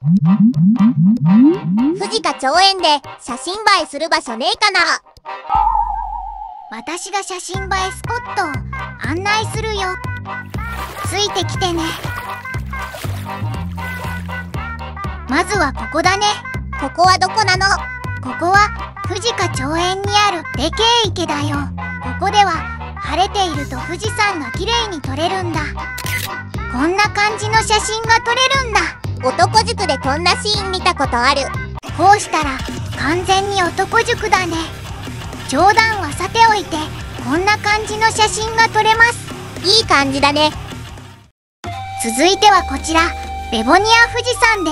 富士家町園で写真映えする場所ねえかな。私が写真映えスポットを案内するよ。ついてきてね。まずはここだね。ここはどこなの？ここは富士家町園にあるでけえ池だよ。ここでは晴れていると富士山が綺麗に撮れるんだ。こんな感じの写真が撮れるんだ。男塾でこんなシーン見たことある。こうしたら完全に男塾だね。冗談はさておいてこんな感じの写真が撮れます。いい感じだね。続いてはこちらベボニア富士山で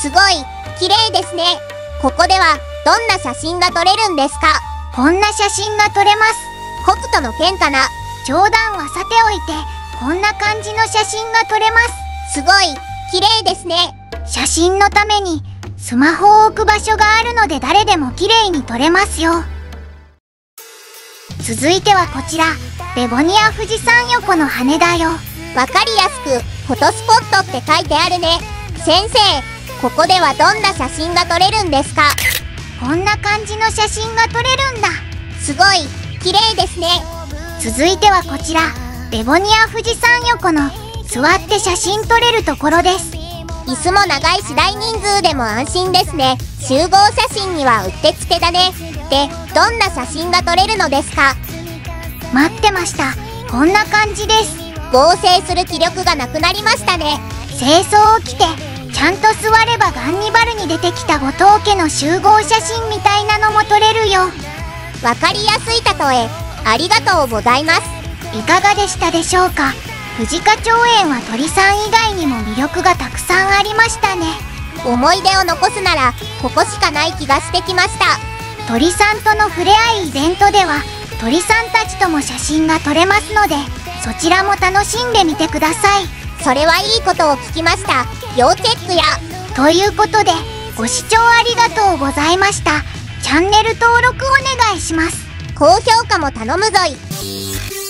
す。すごい綺麗ですね。ここではどんな写真が撮れるんですか？こんな写真が撮れます。北斗の剣かな？冗談はさておいてこんな感じの写真が撮れます。すごい綺麗ですね。写真のためにスマホを置く場所があるので誰でも綺麗に撮れますよ。続いてはこちらベボニア富士山横の羽だよ。わかりやすくフォトスポットって書いてあるね。先生ここではどんな写真が撮れるんですか？こんな感じの写真が撮れるんだ。すごい綺麗ですね。続いてはこちらベボニア富士山横の座って写真撮れるところです。椅子も長いし大人数でも安心ですね。集合写真にはうってつけだね。でどんな写真が撮れるのですか？待ってました。こんな感じです。合成する気力がなくなりましたね。清掃を着てちゃんと座ればガンニバルに出てきた後藤家の集合写真みたいなのも撮れるよ。わかりやすい例え。ありがとうございます。いかがでしたでしょうか？藤花町園は鳥さん以外にも魅力がたくさんありましたね。思い出を残すならここしかない気がしてきました。鳥さんとの触れ合いイベントでは鳥さんたちとも写真が撮れますのでそちらも楽しんでみてください。それはいいことを聞きました。要チェックや。ということでご視聴ありがとうございました。チャンネル登録お願いします。高評価も頼むぞい